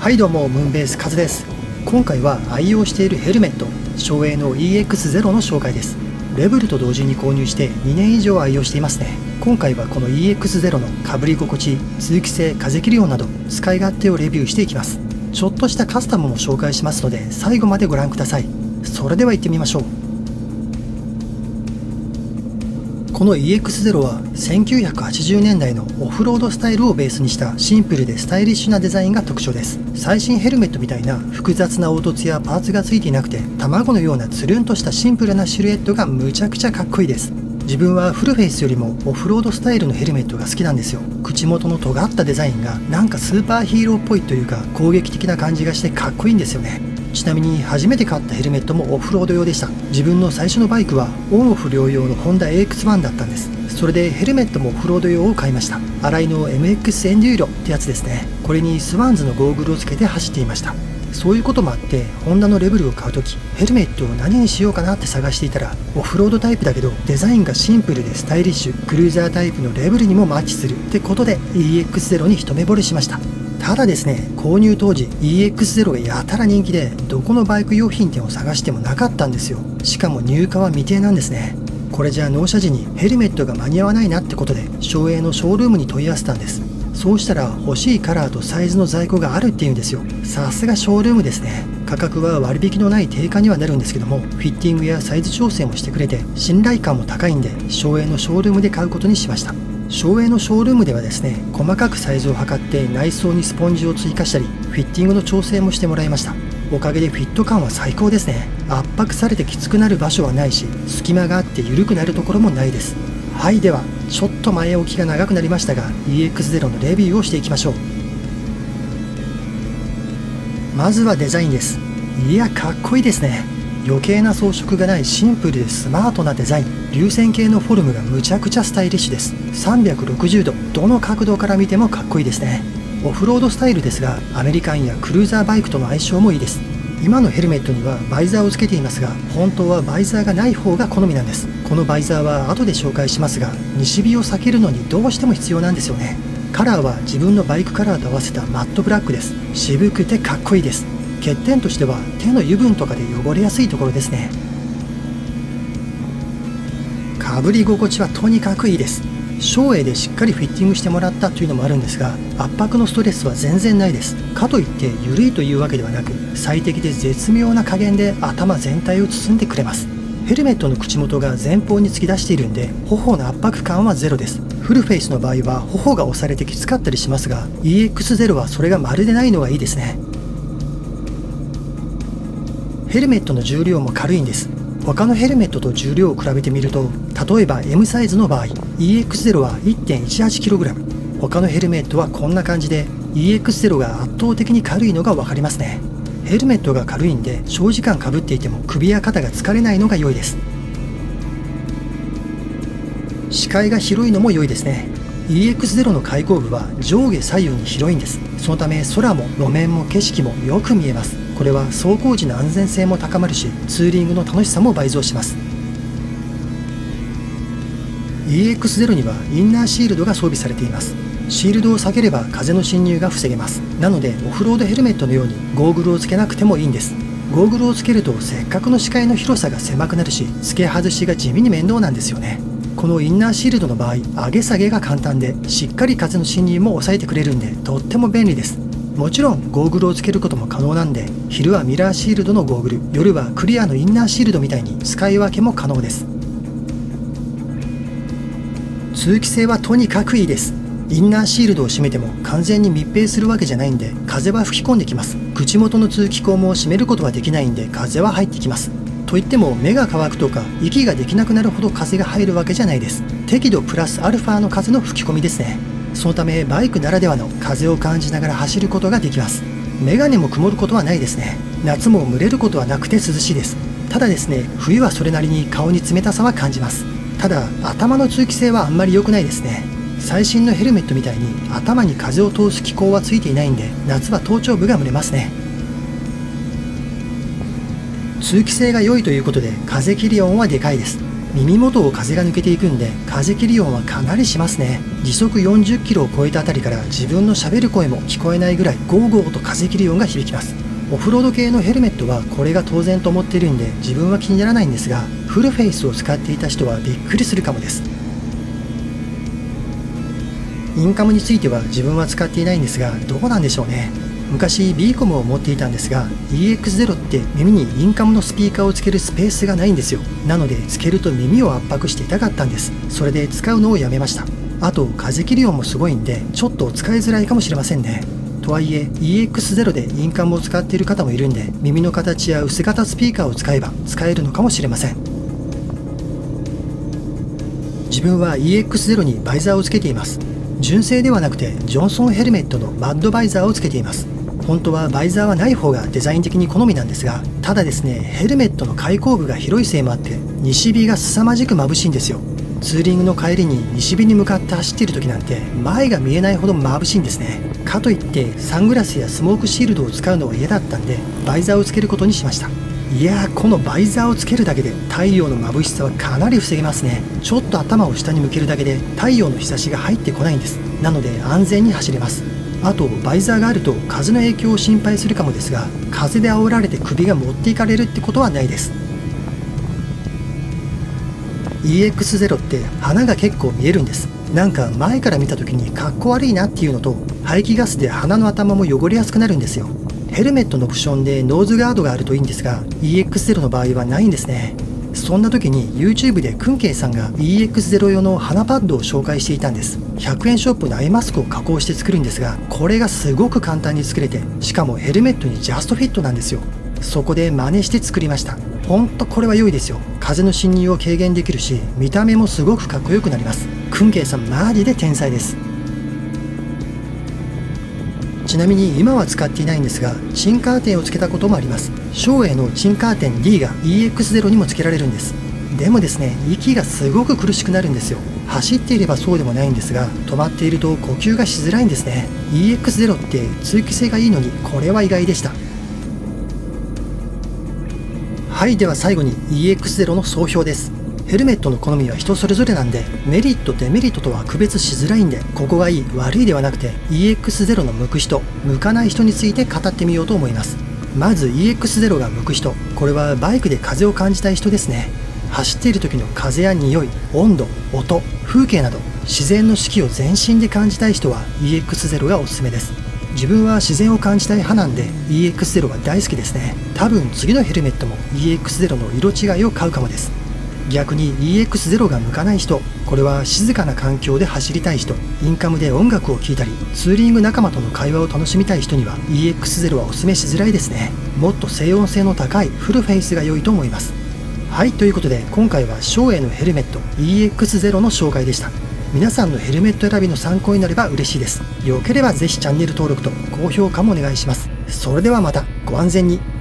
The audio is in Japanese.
はいどうもムーンベースカズです。今回は愛用しているヘルメット省エの EX0 の紹介です。レベルと同時に購入して2年以上愛用していますね。今回はこの EX0 のかぶり心地通気性風切り音など使い勝手をレビューしていきます。ちょっとしたカスタムも紹介しますので最後までご覧ください。それでは行ってみましょう。この EX0 は1980年代のオフロードスタイルをベースにしたシンプルでスタイリッシュなデザインが特徴です。最新ヘルメットみたいな複雑な凹凸やパーツがついていなくて卵のようなつるんとしたシンプルなシルエットがむちゃくちゃかっこいいです。自分はフルフェイスよりもオフロードスタイルのヘルメットが好きなんですよ。口元の尖ったデザインがなんかスーパーヒーローっぽいというか攻撃的な感じがしてかっこいいんですよね。ちなみに初めて買ったヘルメットもオフロード用でした。自分の最初のバイクはオンオフ両用のホンダ AX1 だったんです。それでヘルメットもオフロード用を買いました。アライの MX エンデューロってやつですね。これにスワンズのゴーグルをつけて走っていました。そういうこともあってホンダのレブルを買う時ヘルメットを何にしようかなって探していたらオフロードタイプだけどデザインがシンプルでスタイリッシュクルーザータイプのレブルにもマッチするってことで EX-ZERO に一目惚れしました。ただですね購入当時 EX0 がやたら人気でどこのバイク用品店を探してもなかったんですよ。しかも入荷は未定なんですね。これじゃあ納車時にヘルメットが間に合わないなってことで省エのショールームに問い合わせたんです。そうしたら欲しいカラーとサイズの在庫があるっていうんですよ。さすがショールームですね。価格は割引のない定価にはなるんですけどもフィッティングやサイズ調整もしてくれて信頼感も高いんで省エのショールームで買うことにしました。省エのショールームではですね細かくサイズを測って内装にスポンジを追加したりフィッティングの調整もしてもらいました。おかげでフィット感は最高ですね。圧迫されてきつくなる場所はないし隙間があって緩くなるところもないです。はいではちょっと前置きが長くなりましたが EX0 のレビューをしていきましょう。まずはデザインです。いやかっこいいですね。余計な装飾がないシンプルでスマートなデザイン流線形のフォルムがむちゃくちゃスタイリッシュです。360度どの角度から見てもかっこいいですね。オフロードスタイルですがアメリカンやクルーザーバイクとの相性もいいです。今のヘルメットにはバイザーをつけていますが本当はバイザーがない方が好みなんです。このバイザーは後で紹介しますが西日を避けるのにどうしても必要なんですよね。カラーは自分のバイクカラーと合わせたマットブラックです。渋くてかっこいいです。欠点としては手の油分とかで汚れやすいところですね。かぶり心地はとにかくいいです。照英でしっかりフィッティングしてもらったというのもあるんですが圧迫のストレスは全然ないです。かといって緩いというわけではなく最適で絶妙な加減で頭全体を包んでくれます。ヘルメットの口元が前方に突き出しているんで頬の圧迫感はゼロです。フルフェイスの場合は頬が押されてきつかったりしますが EX0 はそれがまるでないのがいいですね。ヘルメットの重量も軽いんです。他のヘルメットと重量を比べてみると例えば M サイズの場合 EX0 は 1.18kg 他のヘルメットはこんな感じで EX0 が圧倒的に軽いのが分かりますね。ヘルメットが軽いんで長時間かぶっていても首や肩が疲れないのが良いです。視界が広いのも良いですね。EX0 の開口部は上下左右に広いんです。そのため空も路面も景色もよく見えます。これは走行時の安全性も高まるしツーリングの楽しさも倍増します。EX0 にはインナーシールドが装備されています。シールドを下げれば風の侵入が防げます。なのでオフロードヘルメットのようにゴーグルをつけなくてもいいんです。ゴーグルをつけるとせっかくの視界の広さが狭くなるし付け外しが地味に面倒なんですよね。このインナーシールドの場合上げ下げが簡単でしっかり風の侵入も抑えてくれるんでとっても便利です。もちろんゴーグルをつけることも可能なんで昼はミラーシールドのゴーグル夜はクリアのインナーシールドみたいに使い分けも可能です。通気性はとにかくいいです。インナーシールドを閉めても完全に密閉するわけじゃないんで風は吹き込んできます。口元の通気口も閉めることはできないんで風は入ってきます。といっても目が乾くとか息ができなくなるほど風が入るわけじゃないです。適度プラスアルファの風の吹き込みですね。そのためバイクならではの風を感じながら走ることができます。メガネも曇ることはないですね。夏も蒸れることはなくて涼しいです。ただですね冬はそれなりに顔に冷たさは感じます。ただ頭の通気性はあんまり良くないですね。最新のヘルメットみたいに頭に風を通す機構はついていないんで夏は頭頂部が蒸れますね。通気性が良いということで風切り音はでかいです。耳元を風が抜けていくんで風切り音はかなりしますね。時速40キロを超えたあたりから自分のしゃべる声も聞こえないぐらいゴーゴーと風切り音が響きます。オフロード系のヘルメットはこれが当然と思っているんで自分は気にならないんですがフルフェイスを使っていた人はびっくりするかもです。インカムについては自分は使っていないんですがどうなんでしょうね。昔 B コムを持っていたんですが EX0 って耳にインカムのスピーカーをつけるスペースがないんですよ。なのでつけると耳を圧迫して痛かったんです。それで使うのをやめました。あと風切り音もすごいんでちょっと使いづらいかもしれませんね。とはいえ EX0 でインカムを使っている方もいるんで耳の形や薄型スピーカーを使えば使えるのかもしれません。自分は EX0 にバイザーをつけています。純正ではなくてジョンソンヘルメットのマッドバイザーをつけています。本当はバイザーはない方がデザイン的に好みなんですがただですねヘルメットの開口部が広いせいもあって西日が凄まじく眩しいんですよ。ツーリングの帰りに西日に向かって走っている時なんて前が見えないほど眩しいんですね。かといってサングラスやスモークシールドを使うのは嫌だったんでバイザーをつけることにしました。いやーこのバイザーをつけるだけで太陽の眩しさはかなり防げますね。ちょっと頭を下に向けるだけで太陽の日差しが入ってこないんです。なので安全に走れます。あとバイザーがあると風の影響を心配するかもですが風で煽られて首が持っていかれるってことはないです。EX0 って花が結構見えるんです。なんか前から見た時にかっこ悪いなっていうのと排気ガスで鼻の頭も汚れやすくなるんですよ。ヘルメットのオプションでノーズガードがあるといいんですが EX0 の場合はないんですね。そんな時に YouTube でクンケイさんが EX0 用の鼻パッドを紹介していたんです。100円ショップのアイマスクを加工して作るんですがこれがすごく簡単に作れてしかもヘルメットにジャストフィットなんですよ。そこで真似して作りました。ほんとこれは良いですよ。風の侵入を軽減できるし見た目もすごくかっこよくなります。クンケイさんマジで天才です。ちなみに今は使っていないんですがチンカーテンをつけたこともあります。照英のチンカーテン D が EX0 にもつけられるんです。でもですね息がすごく苦しくなるんですよ。走っていればそうでもないんですが止まっていると呼吸がしづらいんですね。EX0 って通気性がいいのにこれは意外でした。はいでは最後に EX0 の総評です。ヘルメットの好みは人それぞれなんでメリットデメリットとは区別しづらいんでここがいい悪いではなくて EX0 の向く人向かない人について語ってみようと思います。まず EX0 が向く人。これはバイクで風を感じたい人ですね。走っている時の風や匂い温度音風景など自然の四季を全身で感じたい人は EX0 がおすすめです。自分は自然を感じたい派なんで EX0 は大好きですね。多分次のヘルメットも EX0 の色違いを買うかもです。逆に EX0 が向かない人これは静かな環境で走りたい人インカムで音楽を聴いたりツーリング仲間との会話を楽しみたい人には EX0 はおすすめしづらいですね。もっと静音性の高いフルフェイスが良いと思います。はいということで今回は照英のヘルメット EX0 の紹介でした。皆さんのヘルメット選びの参考になれば嬉しいです。よければぜひチャンネル登録と高評価もお願いします。それではまたご安全に。